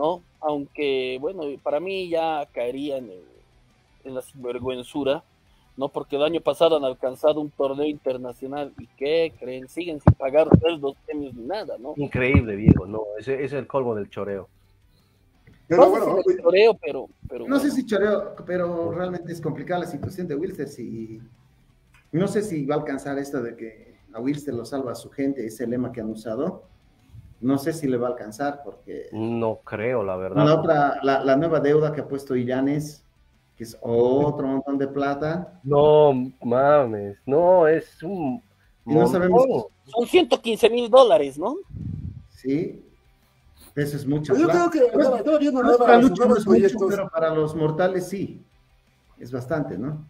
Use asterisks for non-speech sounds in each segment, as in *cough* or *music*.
¿no? Aunque, bueno, para mí ya caería en, en la sinvergüenzura, ¿no? Porque el año pasado han alcanzado un torneo internacional y ¿qué creen? Siguen sin pagar dos premios ni nada, ¿no? Increíble, viejo, no, ese, es el colmo del choreo. Pero no bueno, sé si choreo, pero, pero no sé si choreo, pero realmente es complicada la situación de Wilster. Si, no sé si va a alcanzar esto de que a Wilster lo salva a su gente, ese lema que han usado. No sé si le va a alcanzar porque... No creo, la verdad. La otra, la, la nueva deuda que ha puesto Illanes, que es otro montón de plata. No, mames, no, es un... no sabemos... Son 115 mil dólares, ¿no? Sí, eso es mucho. Yo creo que todavía no, para, mucho, pero para los mortales sí. Es bastante, ¿no?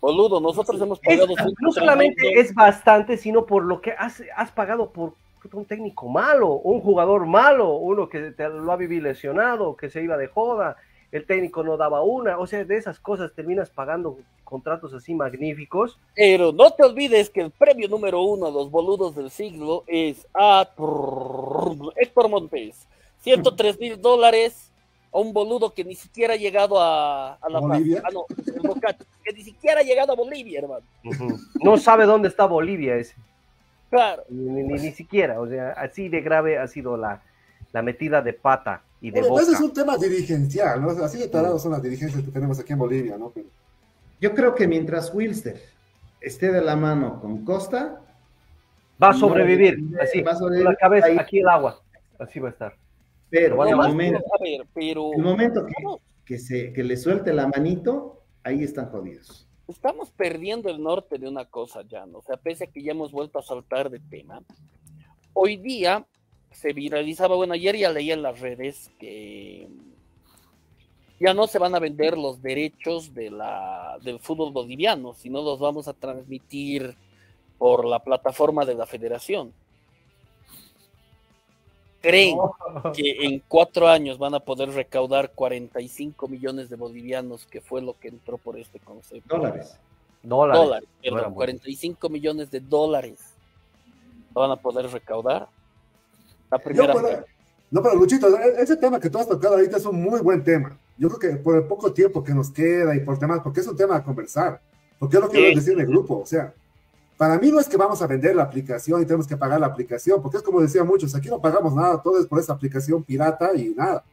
Boludo, nosotros hemos pagado. no solamente es bastante, sino por lo que has, has pagado por un técnico malo, un jugador malo, uno que te lo ha vivido lesionado, que se iba de joda, el técnico no daba una, o sea, de esas cosas terminas pagando contratos así magníficos. Pero no te olvides que el premio número uno a los boludos del siglo es a Héctor Montes, 103 mil dólares a un boludo que ni siquiera ha llegado a, la Bolivia. Ah, no, que ni siquiera ha llegado a Bolivia, hermano. No sabe dónde está Bolivia ese. Claro. Ni, ni, siquiera, o sea, así de grave ha sido la, la metida de pata y de boca. Ese es un tema dirigencial, ¿no? Así de tarados son las dirigencias que tenemos aquí en Bolivia, ¿no? Yo creo que mientras Wilster esté de la mano con Costa... Va a sobrevivir, así, va a sobrevivir la cabeza, aquí el agua, así va a estar. Pero, el, momento, el momento que, que, se, que le suelte la manito, ahí están jodidos estamos perdiendo el norte de una cosa ya, ¿no? O sea, pese a que ya hemos vuelto a saltar de tema, hoy día se viralizaba, bueno, ayer ya leía en las redes que ya no se van a vender los derechos de la, del fútbol boliviano, sino los vamos a transmitir por la plataforma de la federación creen que en cuatro años van a poder recaudar 45 millones de bolivianos, que fue lo que entró por este concepto. Dólares. Dólares. Dólares perdón, 45 millones de dólares van a poder recaudar. La primera. No, pero, Luchito, e-, ese tema que tú has tocado ahorita es un muy buen tema. Yo creo que por el poco tiempo que nos queda y por temas, porque es un tema a conversar, porque es lo que sí. decir en el grupo, o sea, para mí no es que vamos a vender la aplicación y tenemos que pagar la aplicación, porque es como decían muchos, aquí no pagamos nada, todo es por esa aplicación pirata y nada.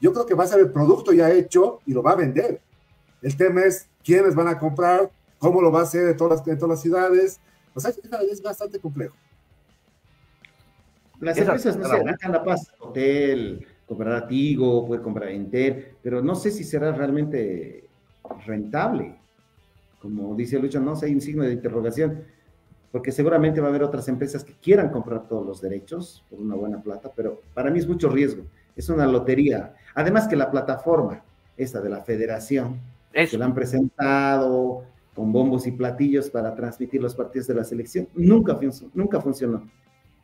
Yo creo que va a ser el producto ya hecho y lo va a vender. El tema es quiénes van a comprar, cómo lo va a hacer en todas las, en todas las ciudades. O sea, es bastante complejo. Las empresas, no sé, acá La Paz, hotel, comprará Tigo, puede comprar Enter, pero no sé si será realmente rentable como dice Lucho, no sé, hay un signo de interrogación, porque seguramente va a haber otras empresas que quieran comprar todos los derechos por una buena plata, pero para mí es mucho riesgo, es una lotería. Además que la plataforma, esta de la federación, que la han presentado con bombos y platillos para transmitir los partidos de la selección, nunca, nunca funcionó.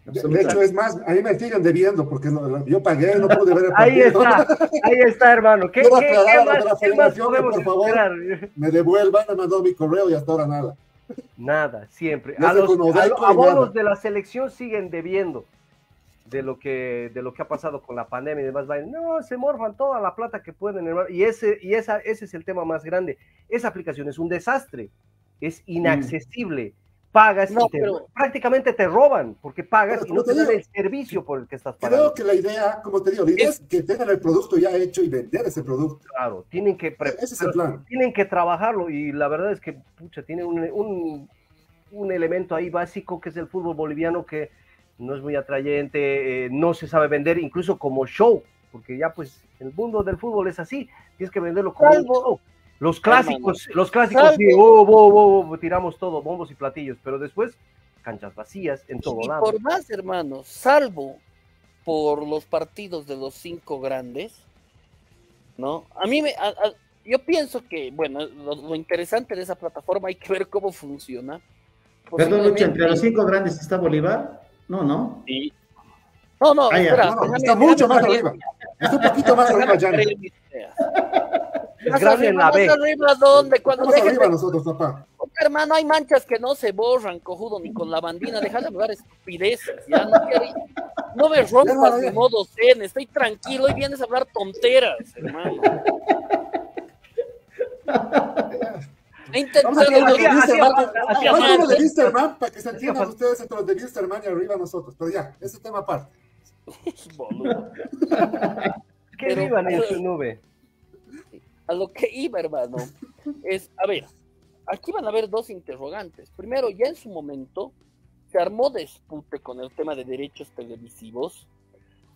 De hecho, es más, ahí me siguen debiendo porque yo pagué, no pude ver el Ahí está, ahí está, hermano. ¿Qué, *laughs* Quiero aclarar ¿qué más, por favor, me devuelvan, me mandó mi correo y hasta ahora nada. Nada, siempre. A los, a, bonos de la selección siguen debiendo de lo que de lo que ha pasado con la pandemia y demás. No, se morfan toda la plata que pueden, hermano. Y ese, y esa, ese es el tema más grande. Esa aplicación es un desastre, es mm. Pagas y prácticamente te roban porque pagas y no te, dan el servicio por el que estás pagando. Creo que la idea, como te digo, la idea es, que tengan el producto ya hecho y vender ese producto. Claro, tienen que ese es el plan. tienen que trabajarlo y la verdad es que pucha, tiene un, un, un, elemento ahí básico que es el fútbol boliviano que no es muy atrayente, eh, no se sabe vender incluso como show, porque ya pues el mundo del fútbol es así, tienes que venderlo como un show. Los clásicos, los clásicos, sí, oh, oh, oh, tiramos todo, bombos y platillos, pero después canchas vacías en todo y lado. Por más, hermanos, salvo por los partidos de los cinco grandes, ¿no? A mí me, yo pienso que, bueno, lo, interesante de esa plataforma hay que ver cómo funciona. Perdón, Lucha, entre los cinco grandes está Bolívar. No, no. Sí. No, no, ah, espera, está mucho más arriba. Está un poquito más arriba, ya. Más arriba, más arriba, ¿dónde? Cuando más arriba nosotros, papá. hermano, hay manchas que no se borran, cojudo, ni con la bandina. Deja de hablar estupideces. Ya no No me rompas de modo zen, estoy tranquilo y vienes a hablar tonteras, hermano. He intentado lo de Wisterman para que se entiendan ustedes entre los de Wisterman y arriba nosotros, pero ya, ese tema aparte. *laughs* ¿Qué vivan en su nube? A lo que iba, hermano, es, a ver, aquí van a haber dos interrogantes. Primero, ya en su momento se armó dispute con el tema de derechos televisivos,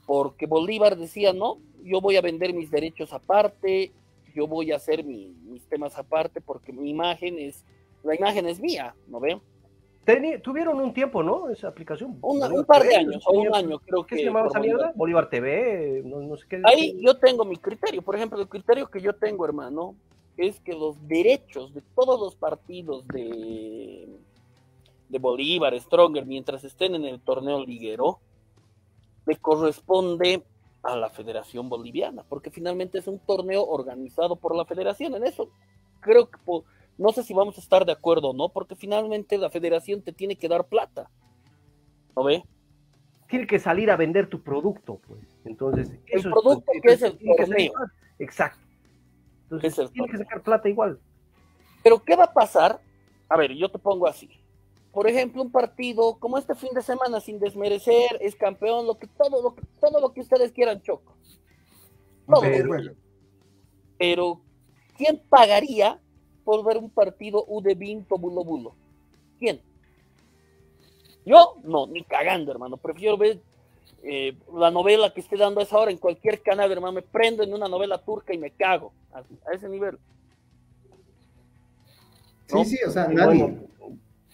porque Bolívar decía, no, yo voy a vender mis derechos aparte, yo voy a hacer mis temas aparte, porque mi imagen es, la imagen es mía, ¿no tuvieron un tiempo, ¿no? Esa aplicación. un par de años, o un año, creo que. ¿Qué se llamaba esa mierda? Bolívar TV, no, sé qué. Ahí yo tengo mi criterio. Por ejemplo, el criterio que yo tengo, hermano, es que los derechos de todos los partidos de, de Bolívar, Stronger, mientras estén en el torneo liguero, le corresponde a la Federación Boliviana, porque finalmente es un torneo organizado por la Federación. En eso creo que no sé si vamos a estar de acuerdo o no, porque finalmente la federación te tiene que dar plata. ¿No ve? Tiene que salir a vender tu producto, pues. Entonces, el producto que es el torneo. Exacto. Entonces, tiene que sacar plata igual. Pero, ¿qué va a pasar? A ver, yo te pongo así. Por ejemplo, un partido como este fin de semana, sin desmerecer, es campeón, lo que todo lo que, todo lo que ustedes quieran, Choco. Todo pero, ¿quién pagaría por ver un partido U de Vinto Bulo Bulo. ¿Quién? Yo, no, ni cagando, hermano. Prefiero ver eh, la novela que esté dando a esa hora en cualquier canal, hermano. Me prendo en una novela turca y me cago. A, ese nivel. Sí, sí, o sea, nadie.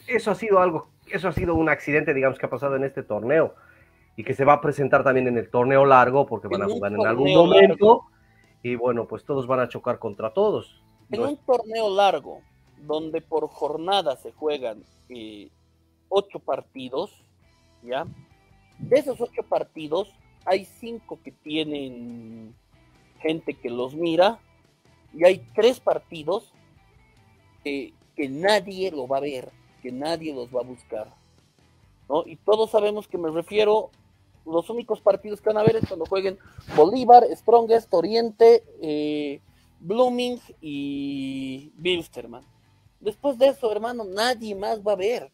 eso ha sido algo, eso ha sido un accidente, digamos, que ha pasado en este torneo y que se va a presentar también en el torneo largo porque van a jugar en algún momento y bueno, pues todos van a chocar contra todos. En un torneo largo, donde por jornada se juegan eh, ocho partidos, ¿ya? De esos ocho partidos, hay cinco que tienen gente que los mira, y hay tres partidos que nadie lo va a ver, que nadie los va a buscar. ¿no? Y todos sabemos que me refiero, los únicos partidos que van a ver es cuando jueguen Bolívar, Strongest, Oriente, eh, Blooming y Bilsterman. Después de eso, hermano, nadie más va a ver.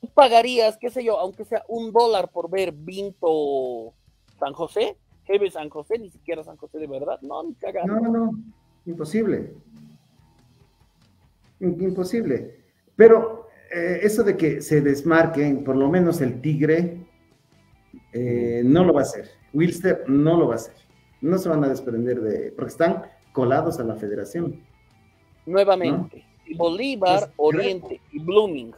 Tú pagarías, qué sé yo, aunque sea un dólar por ver Vinto San José, Jefe San José, ni siquiera San José de verdad. No, ni cagando. No, no, no, imposible. Imposible. Pero eh, eso de que se desmarquen, por lo menos el Tigre, eh, no lo va a hacer. Wilster no lo va a hacer. No se van a desprender de. Porque están colados a la federación. Nuevamente, si Bolívar, Oriente y Blooming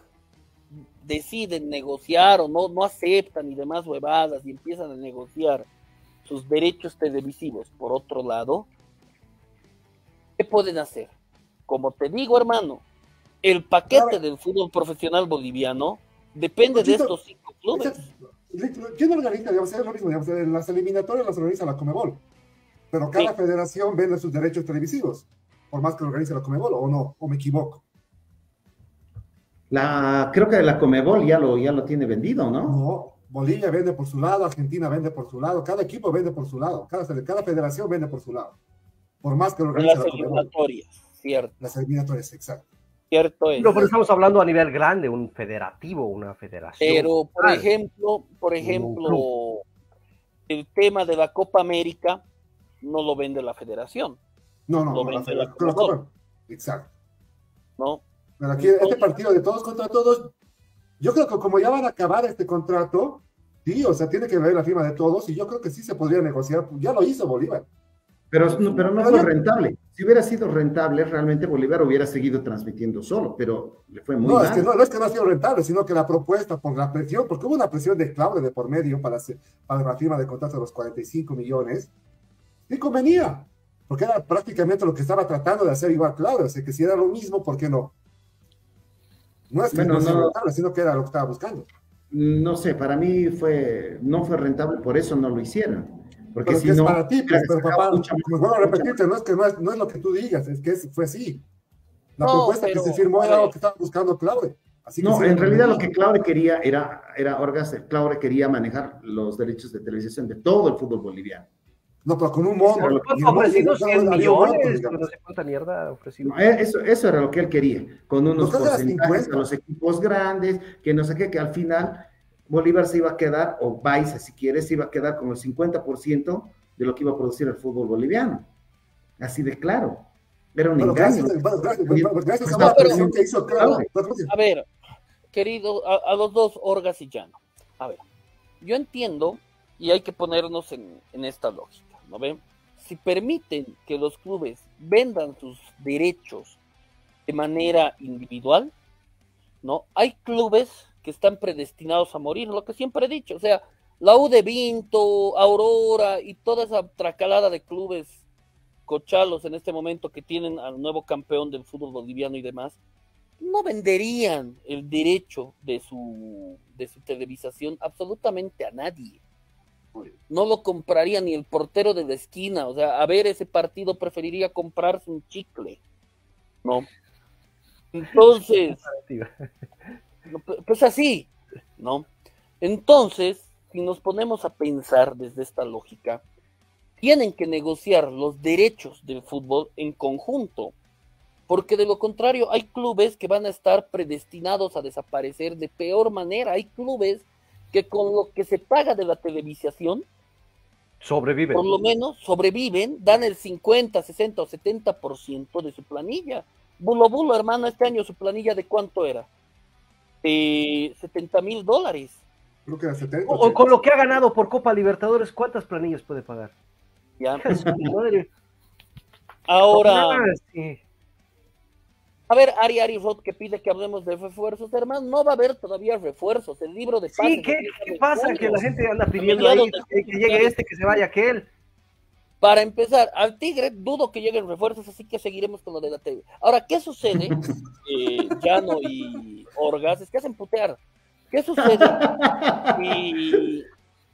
deciden negociar o no, no aceptan y demás huevadas y empiezan a negociar sus derechos televisivos por otro lado, ¿qué pueden hacer? Como te digo, hermano, el paquete del fútbol profesional boliviano depende de estos cinco clubes. ¿Quién organiza? Digamos, es lo mismo, digamos, las eliminatorias las organiza la Comebol. Pero cada federación vende sus derechos televisivos, por más que lo organice la Comebol, o no, o me equivoco. La, creo que la Comebol ya lo, ya lo tiene vendido, ¿no? No, Bolivia vende por su lado, Argentina vende por su lado, cada equipo vende por su lado, cada, cada federación vende por su lado. Por más que lo organice Las eliminatorias, cierto. Las eliminatorias, exacto. Cierto es. pero estamos hablando a nivel grande, un federativo, una federación. Pero, por ejemplo, por ejemplo, el tema de la Copa América, no lo vende la federación. No, no, lo vende la, la, Exacto. ¿No? Pero aquí, este partido de todos contra todos, yo creo que como ya van a acabar este contrato, sí, o sea, tiene que ver la firma de todos, y yo creo que sí se podría negociar, ya lo hizo Bolívar. Pero, no, pero no fue rentable. Si hubiera sido rentable, realmente Bolívar hubiera seguido transmitiendo solo, pero le fue muy no, mal. Es que no, no es que no ha sido rentable, sino que la propuesta por la presión, porque hubo una presión de Claudia de por medio para, para la firma de contrato de los 45 millones, y convenía, porque era prácticamente lo que estaba tratando de hacer igual claro, o sea, que si era lo mismo, ¿por qué no? No es que no sea rentable, sino que era lo que estaba buscando. No sé, para mí fue, no fue rentable, por eso no lo hicieron. Porque si es no, para ti, pues, pero papá, mucha, a repetirte, no es que no es, no es, lo que tú digas, es que fue así. La propuesta que se firmó era lo que estaba buscando Claude. no, en realidad lo que Claure quería era, era Orgas, Claure quería manejar los derechos de televisación de todo el fútbol boliviano. No, pero con un modo. Eso, eso era lo que él quería, con unos porcentajes a los equipos grandes, que no sé qué, que al final Bolívar se iba a quedar, o Baiza, si quieres, se iba a quedar con el 50% de lo que iba a producir el fútbol boliviano. Así de claro. Era un engaño. a, ver, querido, a, los dos, Orgas y Llano. A ver, yo entiendo y hay que ponernos en, en esta lógica. ¿no ven? Si permiten que los clubes vendan sus derechos de manera individual, ¿no? Hay clubes que están predestinados a morir, lo que siempre he dicho, o sea, la U de Vinto, Aurora y toda esa tracalada de clubes cochalos en este momento que tienen al nuevo campeón del fútbol boliviano y demás, no venderían el derecho de su, de su televisación absolutamente a nadie no lo compraría ni el portero de la esquina. O sea, a ver ese partido preferiría comprarse un chicle. No. Entonces, *laughs* pues así, ¿no? Entonces, si nos ponemos a pensar desde esta lógica, tienen que negociar los derechos del fútbol en conjunto, porque de lo contrario hay clubes que van a estar predestinados a desaparecer de peor manera. Hay clubes que con lo que se paga de la televisación, sobreviven. Por lo menos sobreviven, dan el 50, 60 o 70% de su planilla. Bulo Bulo, hermano, este año su planilla de cuánto era? Eh, 70 mil dólares. Creo que era 70. O, con lo que ha ganado por Copa Libertadores, ¿cuántas planillas puede pagar? Ya. *laughs* Ahora. A ver, Ari Ari Rod que pide que hablemos de refuerzos, hermano, no va a haber todavía refuerzos. El libro de pases. Sí, ¿qué, ¿qué pasa? Que la gente anda pidiendo que, llegue este, que se vaya aquel. Para empezar, al Tigre dudo que lleguen refuerzos, así que seguiremos con lo de la TV. Ahora, ¿qué sucede? *laughs* eh, Llano y Orgas, es que hacen putear. ¿Qué sucede? *laughs* Y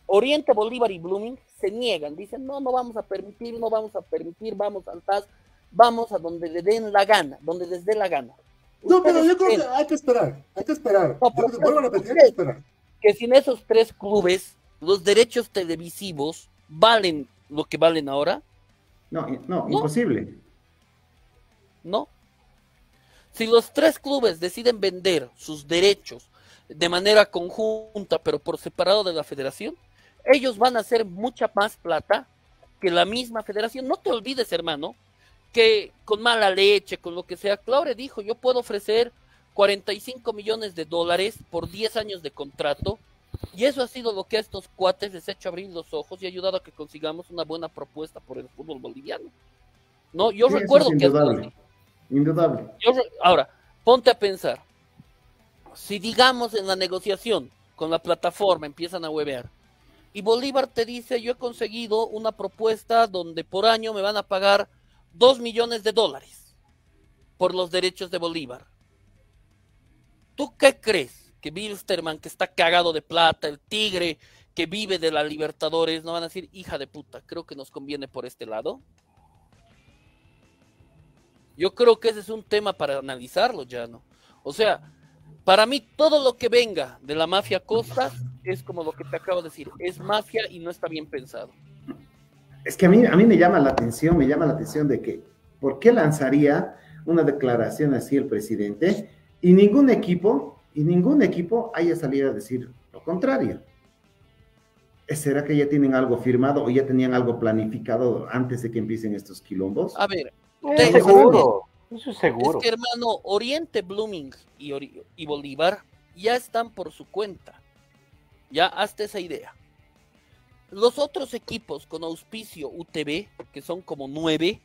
Oriente, Bolívar y Blooming se niegan, dicen, no, no vamos a permitir, no vamos a permitir, vamos al TAS vamos a donde le den la gana, donde les dé la gana. No, pero yo creo que hay que esperar, hay que esperar. vuelvo a repetir, hay que esperar. Que sin esos tres clubes, los derechos televisivos valen lo que valen ahora. No, no, imposible. No. Si los tres clubes deciden vender sus derechos de manera conjunta, pero por separado de la federación, ellos van a hacer mucha más plata que la misma federación. No te olvides, hermano, que con mala leche, con lo que sea, Claure dijo, yo puedo ofrecer 45 millones de dólares por 10 años de contrato, y eso ha sido lo que a estos cuates les ha hecho abrir los ojos y ha ayudado a que consigamos una buena propuesta por el fútbol boliviano. No, yo recuerdo que... Indudable. indudable. ahora, ponte a pensar, si digamos en la negociación con la plataforma empiezan a huevear, y Bolívar te dice, yo he conseguido una propuesta donde por año me van a pagar dos millones de dólares por los derechos de Bolívar. ¿Tú qué crees? Que Bilsterman, que está cagado de plata, el tigre que vive de la Libertadores, no van a decir, hija de puta, creo que nos conviene por este lado. Yo creo que ese es un tema para analizarlo ya, ¿no? O sea, para mí todo lo que venga de la mafia Costa es como lo que te acabo de decir, es mafia y no está bien pensado. Es que a mí, a mí me llama la atención, me llama la atención de que, ¿por qué lanzaría una declaración así el presidente y ningún equipo, y ningún equipo haya salido a decir lo contrario? ¿Será que ya tienen algo firmado o ya tenían algo planificado antes de que empiecen estos quilombos? A ver, seguro, eso es seguro. Es que hermano, Oriente Blooming y, y Bolívar ya están por su cuenta. Ya hasta esa idea. Los otros equipos con auspicio UTV, que son como nueve,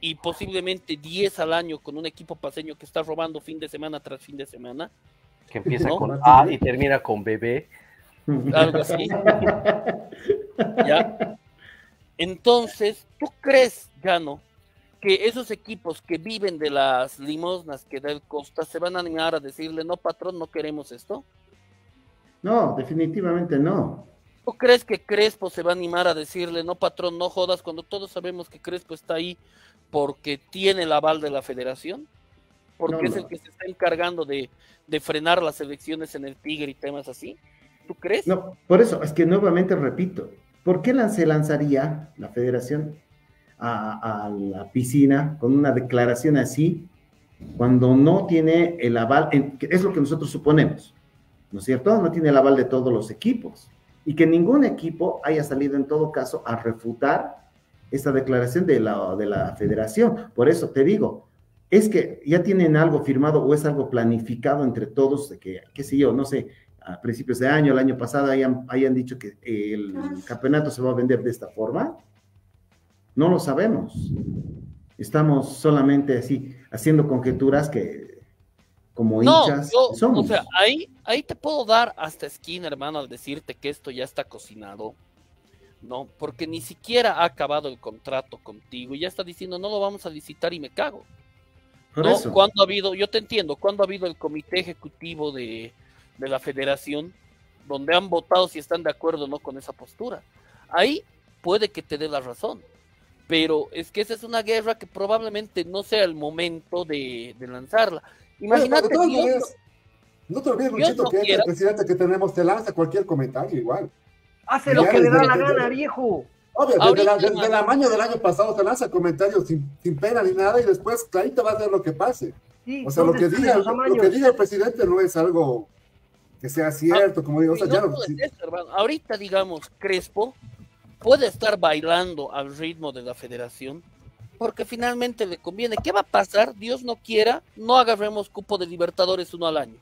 y posiblemente diez al año con un equipo paseño que está robando fin de semana tras fin de semana. Que empieza con A y termina con BB. Algo así. *laughs* ¿Ya? Entonces, ¿tú crees, Gano, que esos equipos que viven de las limosnas que da el Costa se van a animar a decirle, no, patrón, no queremos esto? No, definitivamente no. ¿Tú crees que Crespo se va a animar a decirle, no patrón, no jodas, cuando todos sabemos que Crespo está ahí porque tiene el aval de la federación? porque es el que se está encargando de, de, frenar las elecciones en el Tigre y temas así. ¿Tú crees? No, por eso, es que nuevamente repito, ¿por qué se lanzaría la federación a, a la piscina con una declaración así cuando no tiene el aval, es lo que nosotros suponemos, ¿no es cierto? No tiene el aval de todos los equipos y que ningún equipo haya salido en todo caso a refutar esta declaración de la, de la federación. Por eso te digo, es que ya tienen algo firmado o es algo planificado entre todos, de que, qué sé yo, no sé, a principios de año, el año pasado, hayan, hayan dicho que el campeonato se va a vender de esta forma. No lo sabemos. Estamos solamente así, haciendo conjeturas que como hinchas somos. O sea, ahí, ahí te puedo dar hasta esquina, hermano, al decirte que esto ya está cocinado. No, porque ni siquiera ha acabado el contrato contigo y ya está diciendo no lo vamos a licitar y me cago. ¿No? Cuando ha habido, yo te entiendo, cuando ha habido el comité ejecutivo de, de la federación, donde han votado si están de acuerdo o no con esa postura. Ahí puede que te dé la razón pero es que esa es una guerra que probablemente no sea el momento de, lanzarla. Imagínate. no te olvides, Luchito, que el presidente que tenemos te lanza cualquier comentario igual. Hace lo que le da la gana, viejo. Obvio, desde, la, desde el año del año pasado te lanza comentarios sin, sin, pena ni nada y después clarito va a hacer lo que pase. o sea, lo que, diga, lo que diga el presidente no es algo que sea cierto, como digo. O sea, ya no, Ahorita, digamos, Crespo puede estar bailando al ritmo de la federación, porque finalmente le conviene. ¿Qué va a pasar? Dios no quiera, no agarremos cupo de Libertadores uno al año.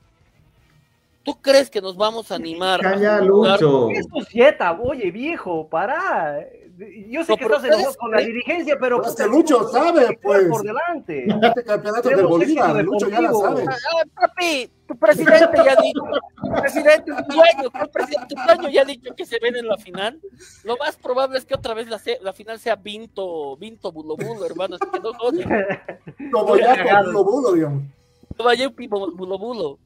¿Tú crees que nos vamos a animar? Calla, Lucho. Esto es dieta, oye, viejo, pará. Yo sé que estás enojado con la dirigencia, pero. Pues que Lucho sabe, pues. Por delante. Este campeonato de Bolívar, Lucho ya lo sabe. Ah, papi, tu presidente ya ha dicho. *laughs* Tu presidente, tu dueño, tu, presidente, tu dueño ya ha dicho que se ven en la final. Lo más probable es que otra vez la, la final sea Vinto, Vinto Bulo Bulo, hermano. Es que no ya con Bulo Bulo, digamos. Bulo Bulo.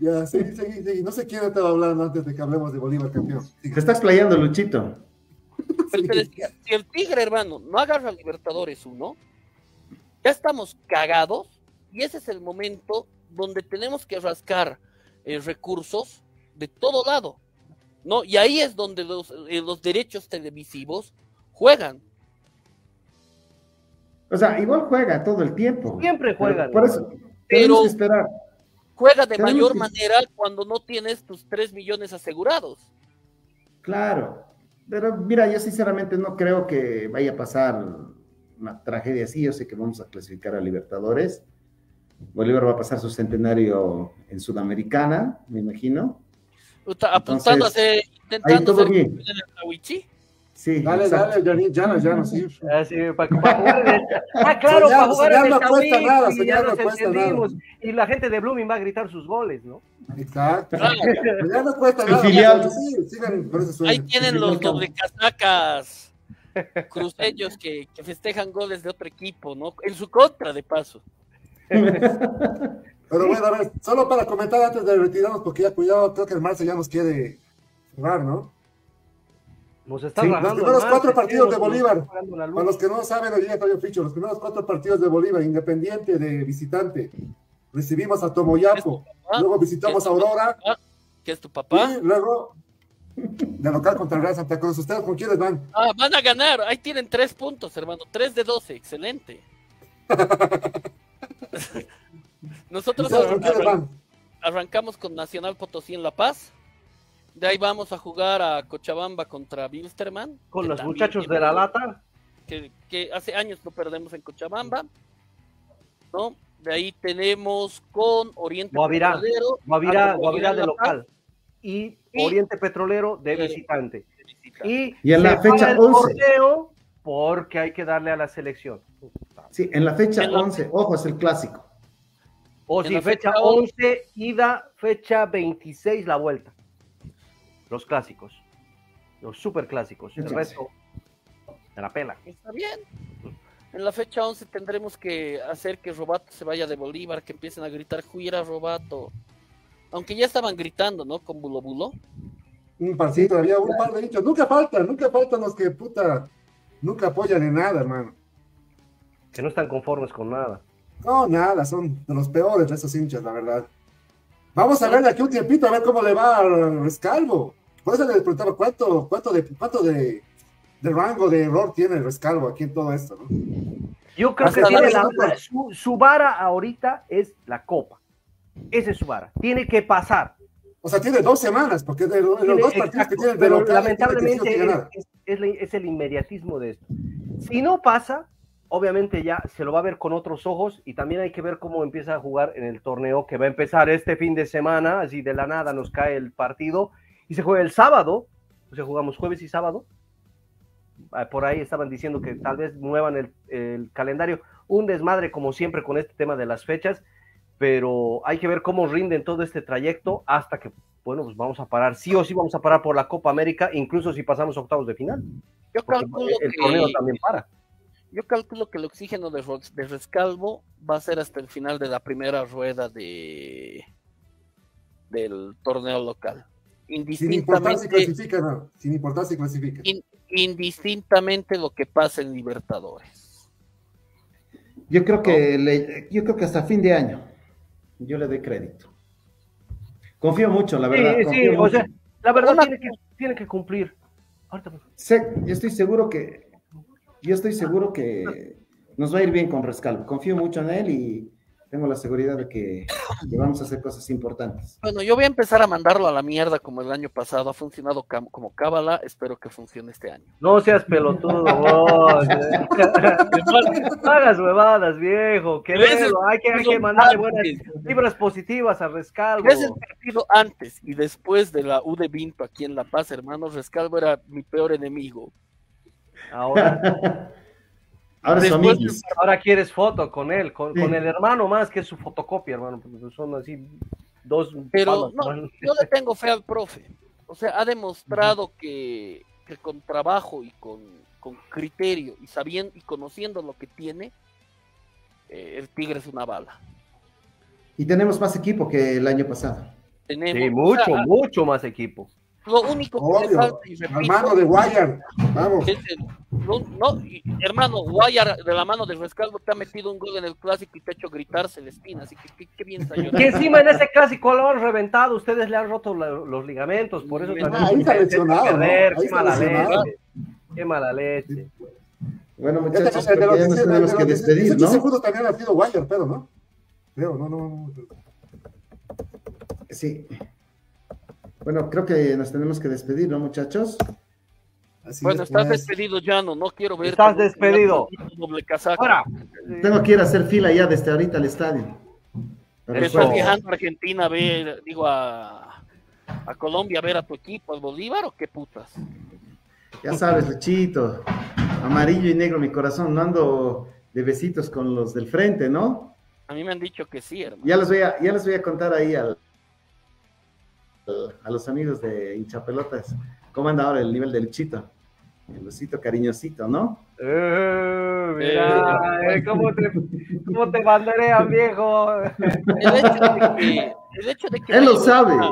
Ya, sí, sí, sí. No sé quién estaba hablando antes de que hablemos de Bolívar campeón. Te estás playando, Luchito. si el Tigre, hermano, no agarra Libertadores uno, ya estamos cagados y ese es el momento donde tenemos que rascar eh, recursos de todo lado, ¿no? Y ahí es donde los, eh, los derechos televisivos juegan. O sea, igual juega todo el tiempo. Siempre juega. Por eso, pero esperar. juega de mayor manera cuando no tienes tus 3 millones asegurados. Claro, pero mira, yo sinceramente no creo que vaya a pasar una tragedia así. Yo sé que vamos a clasificar a Libertadores. Bolívar va a pasar su centenario en Sudamericana, me imagino. Apuntando a ser, intentando todo bien. Sí, dale, dale, ya, ya, ya, sí. Ah, sí para, para jugar en *laughs* Ah, claro, para jugar en el no cuesta nada, señal no cuesta nada. Y la gente de Blooming va a gritar sus goles, ¿no? Exacto. ya no cuesta nada. Sí, sigan por ese Ahí tienen los doble casacas cruceños que, que festejan goles de otro equipo, ¿no? En su contra, de paso. *laughs* Pero bueno, a ver, solo para comentar antes de retirarnos, porque ya cuidado, creo que el Marce ya nos quiere jugar, ¿no? Nos está sí, los primeros cuatro partidos de Bolívar, para los que no saben, oye, Fabio Ficho, los primeros cuatro partidos de Bolívar, independiente de visitante, recibimos a Tomoyapo, luego visitamos a Aurora. ¿Qué es tu papá? Y luego de local contra el Real Santa Cruz. ¿Ustedes con quiénes van? Ah, van a ganar. Ahí tienen tres puntos, hermano. Tres de doce. Excelente. *laughs* *laughs* Nosotros arrancamos con Nacional Potosí en La Paz. De ahí vamos a jugar a Cochabamba contra Bilsterman. Con los muchachos de la lata. Que, hace años no perdemos en Cochabamba. ¿no? De ahí tenemos con Oriente Petrolero. Guavirá, de local. Y, Oriente Petrolero de visitante. Y, en la fecha 11. Porque hay que darle a la selección. Sí, en la fecha 11, ojo, es el clásico. O si fecha 11, ida, fecha 26, la vuelta los clásicos, los super clásicos. El resto de la pela. Está bien. En la fecha 11 tendremos que hacer que Robato se vaya de Bolívar, que empiecen a gritar Juira Robato. Aunque ya estaban gritando, ¿no? Con Bulo Bulo. Un parcito, había un par de dichos. Nunca faltan, nunca faltan los que puta, nunca apoyan en nada, hermano. Que no están conformes con nada. No, nada, son de los peores de esos hinchas, la verdad. Vamos a ver de aquí un tiempito a ver cómo le va al Rescalvo. Por eso le preguntaba cuánto, cuánto de cuánto de, rango de error tiene el Rescalvo aquí en todo esto, ¿no? Yo creo que tiene la, su, su, vara ahorita es la copa. Ese es su vara. Tiene que pasar. O sea, tiene dos semanas, porque de, los dos partidos que tiene pero lamentablemente es, es, el inmediatismo de esto. Si no pasa, obviamente ya se lo va a ver con otros ojos y también hay que ver cómo empieza a jugar en el torneo que va a empezar este fin de semana, así de la nada nos cae el partido y se juega el sábado, o sea, jugamos jueves y sábado. Ah, por ahí estaban diciendo que tal vez muevan el calendario. Un desmadre como siempre con este tema de las fechas, pero hay que ver cómo rinden todo este trayecto hasta que, bueno, pues vamos a parar, sí o sí vamos a parar por la Copa América, incluso si pasamos octavos de final. Yo calculo el que... torneo también para. Yo calculo que el oxígeno de, de Rescalvo va a ser hasta el final de la primera rueda de del torneo local. Sin importar si clasifica, no. Sin importar si clasifica. indistintamente lo que pasa en Libertadores. Yo creo que yo creo que hasta fin de año. Yo le doy crédito. Confío mucho, la verdad. Sí, sí, o sea, la verdad tiene que, tiene que cumplir. Sé, yo estoy seguro que yo estoy seguro que nos va a ir bien con Rescalvo. Confío mucho en él y tengo la seguridad de que, vamos a hacer cosas importantes. Bueno, yo voy a empezar a mandarlo a la mierda como el año pasado. Ha funcionado como cábala. Espero que funcione este año. No seas pelotudo, *laughs* vos. *laughs* no hagas huevadas, viejo. Que hay que, hay que mandarle buenas vibras positivas a Rescalvo. Es el partido antes y después de la U de Vinto aquí en La Paz, hermano. Rescalvo era mi peor enemigo. Ahora. *laughs* Ahora, quieres foto con él, con, el hermano más, que es su fotocopia, hermano. Son así dos. Pero yo le tengo fe al profe. O sea, ha demostrado que, con trabajo y con, criterio y sabiendo y conociendo lo que tiene, eh, el Tigre es una bala. Y tenemos más equipo que el año pasado. Tenemos, sí, mucho, mucho más equipo. Lo único que le falta, y hermano de Guayar, vamos. no, hermano, Guayar de la mano del Rescalvo te ha metido un gol en el clásico y te ha hecho gritar Celestina, así que qué, bien. Y encima en ese clásico lo han reventado, ustedes le han roto los ligamentos, por eso también. ahí está lesionado, qué mala leche. Qué mala leche. Bueno, muchachos, ya nos tenemos que despedir, ¿no? Ese también ha sido Guayar, pero no. Creo, no, no, no. Sí. Bueno, creo que nos tenemos que despedir, ¿no, muchachos? bueno, estás pues. despedido, Llano, no quiero ver. Estás despedido. Ahora. Tengo que ir a hacer fila ya desde ahorita al estadio. ¿Estás viajando a Argentina a ver, digo, a, a Colombia a ver a tu equipo, al Bolívar o qué putas? Ya sabes, Luchito, amarillo y negro mi corazón, no ando de besitos con los del frente, ¿no? A mí me han dicho que sí, hermano. Ya les voy a, ya les voy a contar ahí al, a los amigos de hinchapelotas, ¿cómo anda ahora el nivel del chito? El osito cariñosito, ¿no? Uh, mira, eh, ¿cómo, te, ¿cómo te viejo? El hecho de que... El hecho de que Él lo sabe. Una,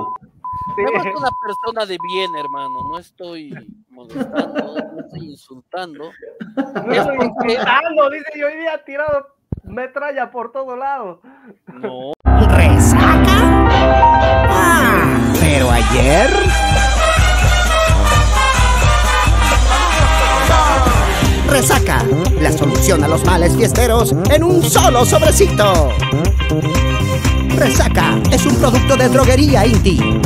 una persona de bien, hermano. No estoy molestando, no estoy insultando. No estoy insultando, dice yo hoy día tirado metralla por todo lado. No. ¿Resaca? Pero ayer... Resaca, la solución a los males fiesteros en un solo sobrecito. Resaca es un producto de droguería indie